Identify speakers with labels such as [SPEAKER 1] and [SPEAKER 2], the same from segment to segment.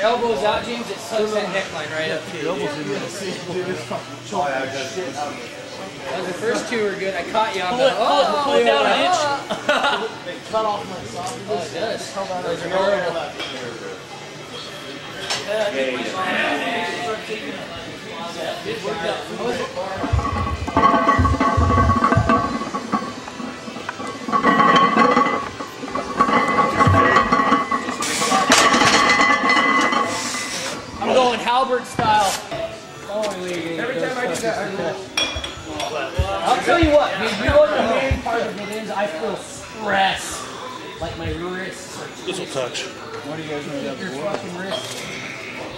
[SPEAKER 1] Elbows out, James. It sucks that neckline right up.
[SPEAKER 2] The elbows in there.
[SPEAKER 1] Well, the first two were good. I caught you on
[SPEAKER 3] Pull
[SPEAKER 1] the.
[SPEAKER 3] it, pull it, pull it down an oh, inch. Oh, oh.
[SPEAKER 2] Cut off my sock.
[SPEAKER 1] Oh, it does. Those are horrible. It worked out. You what, dude, you know what the main part of it is? I feel stress. Like my wrists are
[SPEAKER 4] This will touch.
[SPEAKER 2] What do you guys want to do?
[SPEAKER 1] your fucking wrists.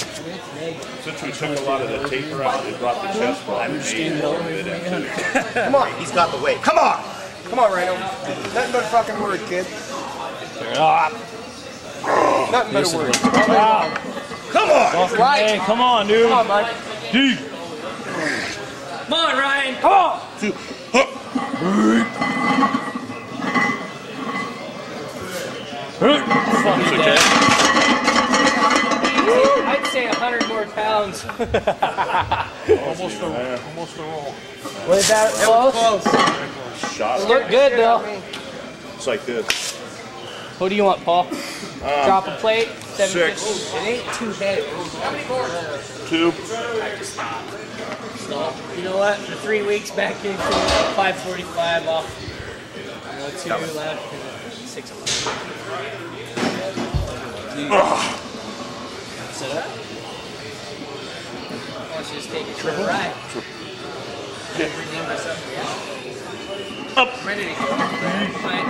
[SPEAKER 1] It's negative.
[SPEAKER 4] Since we took a lot of the taper out, it brought the chest bone and ate a little bit into it.
[SPEAKER 5] Come on, he's got the weight. Come on! Come on, Rhino. Nothing but a fucking word, kid. Nothing but a word. Come on! Right.
[SPEAKER 3] Hey, come on, dude.
[SPEAKER 5] Come on, Mike.
[SPEAKER 1] Come on, Ryan.
[SPEAKER 5] Come on!
[SPEAKER 4] It's okay.
[SPEAKER 1] I'd say a hundred more pounds.
[SPEAKER 4] Almost a, almost a roll.
[SPEAKER 1] Was that close?
[SPEAKER 4] Shot.
[SPEAKER 1] Look good though.
[SPEAKER 4] It's like this.
[SPEAKER 1] What do you want, Paul? Um, Drop a plate. Seven
[SPEAKER 4] Six.
[SPEAKER 1] It ain't too heavy.
[SPEAKER 4] Two.
[SPEAKER 1] You know what? For three weeks back in 545 off. You know, two left and six o'clock. Set up. Why don't you just take it for a ride? Rename myself. Yeah.
[SPEAKER 4] Up.
[SPEAKER 1] Ready to go. Fine.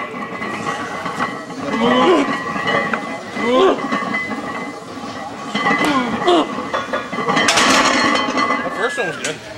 [SPEAKER 4] The first one was good.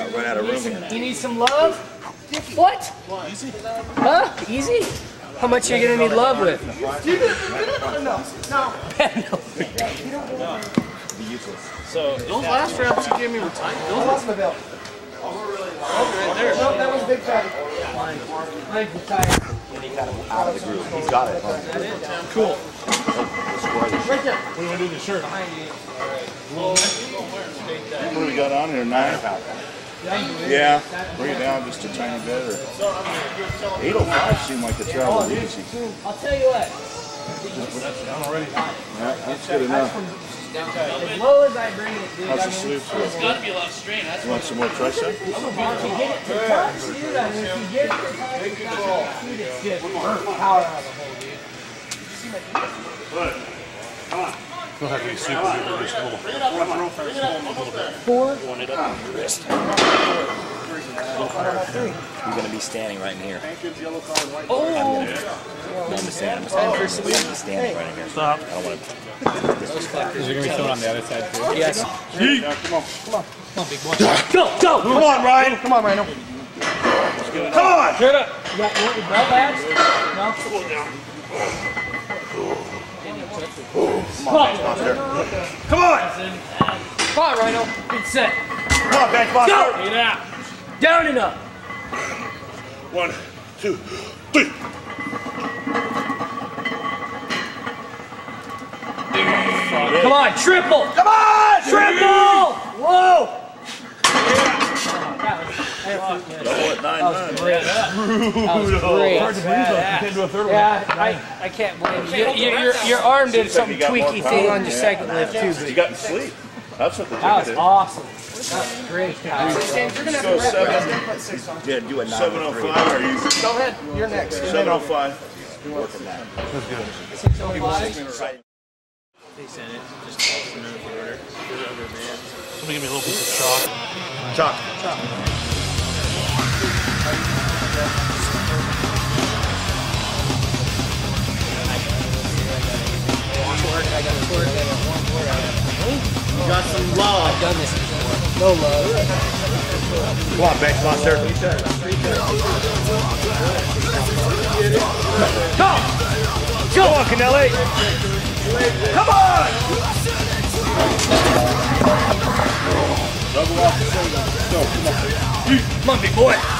[SPEAKER 5] Got run out of room here.
[SPEAKER 1] You need some love? What? Easy. Huh? Easy? How much are you gonna need love with?
[SPEAKER 4] So those last reps you gave me were tight. Those
[SPEAKER 5] What's the bill?
[SPEAKER 4] right there.
[SPEAKER 5] No, that was big fatty.
[SPEAKER 1] Mine's the tire.
[SPEAKER 5] And he got him out of the groove. He's got it.
[SPEAKER 4] Cool.
[SPEAKER 5] Right there.
[SPEAKER 4] What do you want to do with the shirt? What do we got on here? Nine. Yeah. Bring it down just a tiny bit. Or 805 seemed like the travel easy.
[SPEAKER 1] I'll tell you what.
[SPEAKER 4] Yeah, that's good enough.
[SPEAKER 1] As low as I bring it, dude,
[SPEAKER 4] How's the
[SPEAKER 1] mean,
[SPEAKER 4] sleeve?
[SPEAKER 3] It's got to be a lot of strain. That's
[SPEAKER 4] You want some more tricep?
[SPEAKER 1] if you get it to touch, dude, I mean, if you get it to touch, it's not gonna shoot, it's just power out of the hole, dude.
[SPEAKER 4] Don't have to be super duper just a little.
[SPEAKER 1] Four?
[SPEAKER 5] You're going to be standing right in here.
[SPEAKER 1] Oh!
[SPEAKER 5] I'm going to stand. I'm going to stand, standing right in here.
[SPEAKER 4] Stop.
[SPEAKER 5] I don't want to.
[SPEAKER 2] Is it going to be shown on the other side too?
[SPEAKER 1] Yes.
[SPEAKER 4] Yeah, come on.
[SPEAKER 1] Go, go!
[SPEAKER 4] Come on, Ryan.
[SPEAKER 5] Come on, Rhino.
[SPEAKER 4] Come on.
[SPEAKER 1] Get up. You got you want your belt lads? No? Come on.
[SPEAKER 4] Come on.
[SPEAKER 1] Come on, Rhino. Good set.
[SPEAKER 5] Come on, bench monster.
[SPEAKER 1] Go!
[SPEAKER 3] Get out.
[SPEAKER 1] Down and up.
[SPEAKER 4] One, two, three.
[SPEAKER 1] Come on, triple. Come on, triple. Whoa.
[SPEAKER 4] Double at nine nine.
[SPEAKER 1] Great. That was great. Yeah, I, I can't blame you. Your, your, your arm did some
[SPEAKER 4] you got more
[SPEAKER 1] tweaky thing on your second lift too,
[SPEAKER 4] You got to sleep. That's what the
[SPEAKER 1] that was
[SPEAKER 4] ticket is.
[SPEAKER 1] awesome. That was great. guys.
[SPEAKER 4] So seven,
[SPEAKER 5] Yeah, do a nine.
[SPEAKER 4] seven oh five. Are you
[SPEAKER 5] Go ahead. You're next.
[SPEAKER 4] seven oh five?
[SPEAKER 5] Working oh that.
[SPEAKER 3] They sent it. Just toss it in the order. The rubber
[SPEAKER 4] give me a little piece of chalk.
[SPEAKER 5] chalk. Chalk.
[SPEAKER 1] I got to work. done this before. No love.
[SPEAKER 5] Come on, bench monster. Come! Go! On, Kennelly. Come on!
[SPEAKER 4] Double off the come on.
[SPEAKER 1] Come boy.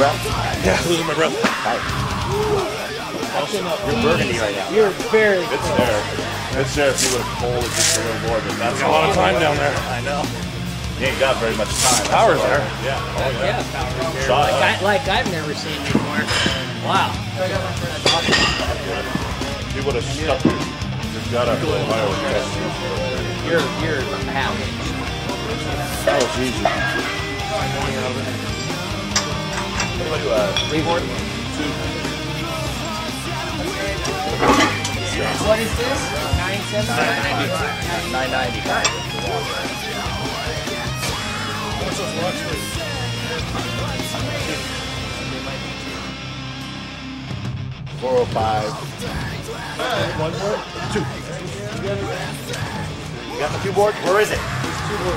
[SPEAKER 5] breath?
[SPEAKER 3] Yeah, losing my breath.
[SPEAKER 5] You're burgundy right now.
[SPEAKER 1] You're very
[SPEAKER 4] It's there. It's there if you would have pulled it just a little more, but that's
[SPEAKER 3] Got a lot of time down there. I know.
[SPEAKER 4] You ain't got very much time.
[SPEAKER 3] Power's there.
[SPEAKER 4] Yeah. Oh, yeah.
[SPEAKER 1] yeah, power here.
[SPEAKER 4] Shot
[SPEAKER 1] Like,
[SPEAKER 4] up.
[SPEAKER 1] I, like I've never seen before. Wow.
[SPEAKER 4] You would have stuck your, you've got a fire with that.
[SPEAKER 1] You're you're oh, half inch.
[SPEAKER 4] That was easy.
[SPEAKER 1] Reboard. What is this? Nine seven nine ninety.
[SPEAKER 5] 990.
[SPEAKER 4] Four oh five.
[SPEAKER 5] You got the two board? Where is it?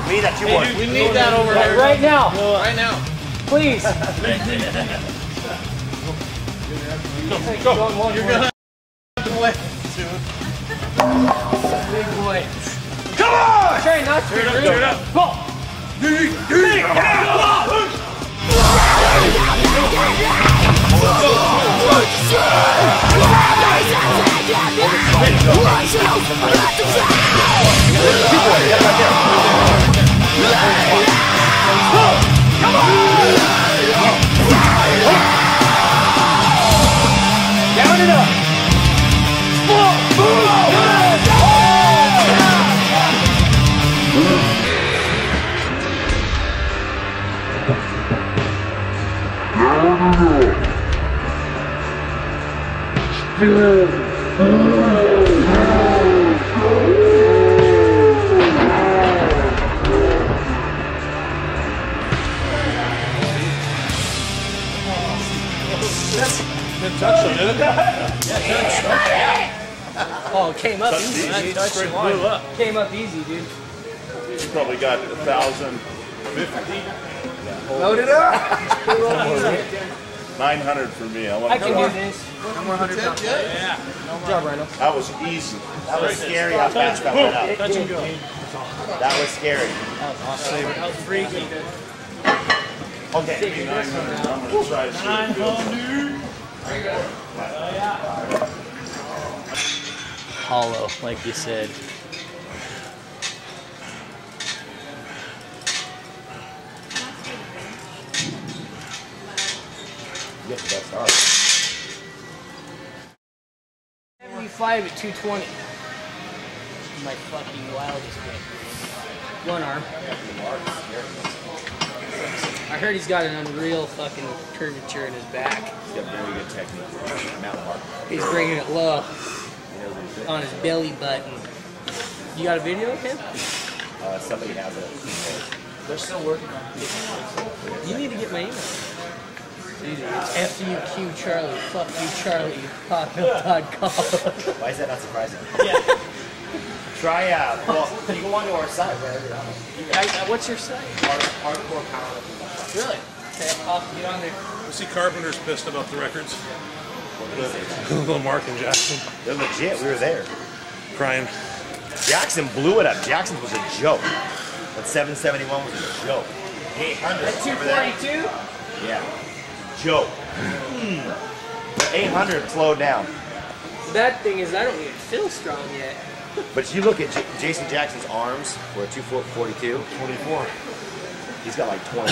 [SPEAKER 5] We need that two board.
[SPEAKER 3] We need that over here.
[SPEAKER 1] right now,
[SPEAKER 3] Right now.
[SPEAKER 1] Please.
[SPEAKER 3] Go. You're gonna have to wait.
[SPEAKER 1] Big boy.
[SPEAKER 5] Come on!
[SPEAKER 1] Try not to be rude.
[SPEAKER 3] Turn up.
[SPEAKER 1] Go. Down Oh, it came up easy.
[SPEAKER 3] Straight blew up.
[SPEAKER 1] Came up easy, dude.
[SPEAKER 4] You probably got a thousand fifty.
[SPEAKER 5] Load it up!
[SPEAKER 4] Nine hundred for me. I, want
[SPEAKER 1] I can do this.
[SPEAKER 3] Yeah.
[SPEAKER 1] Good job, Rhino.
[SPEAKER 4] That was easy.
[SPEAKER 5] That was scary how fast that went up.
[SPEAKER 3] Touch and go.
[SPEAKER 5] That was scary.
[SPEAKER 3] How freaky.
[SPEAKER 5] Okay.
[SPEAKER 4] I'm gonna try to see.
[SPEAKER 1] Hollow, like you said.
[SPEAKER 5] You get the best art.
[SPEAKER 1] 75 at 220. My fucking wildest bit. One arm. I heard he's got an unreal fucking curvature in his back.
[SPEAKER 5] You got very good technique for mountain mark.
[SPEAKER 1] He's bringing it low on his belly button. You got a video of him?
[SPEAKER 5] Uh, somebody has it.
[SPEAKER 1] They're still working on it. You need to get my email. It's F-U-Q Charlie, fuck you Charlie, hotmail.com.
[SPEAKER 5] Why is that not surprising? Yeah. Try uh well you go onto our site, whatever.
[SPEAKER 1] I, I, what's your site?
[SPEAKER 5] Hard, hardcore powerlifting.
[SPEAKER 1] Really? Okay, I'll get on there.
[SPEAKER 3] You see Carpenter's pissed about the records. Little Mark and Jackson
[SPEAKER 5] They're legit. We were there.
[SPEAKER 3] crying.
[SPEAKER 5] Jackson blew it up. Jackson's was a joke. That 771 was a joke. 800. that?
[SPEAKER 1] 242?
[SPEAKER 5] Yeah. Joke. Hmm. The 800 slowed down.
[SPEAKER 1] The bad thing is I don't even feel strong yet.
[SPEAKER 5] But you look at J- Jason Jackson's arms, were 242.
[SPEAKER 3] 24.
[SPEAKER 5] He's got like 20.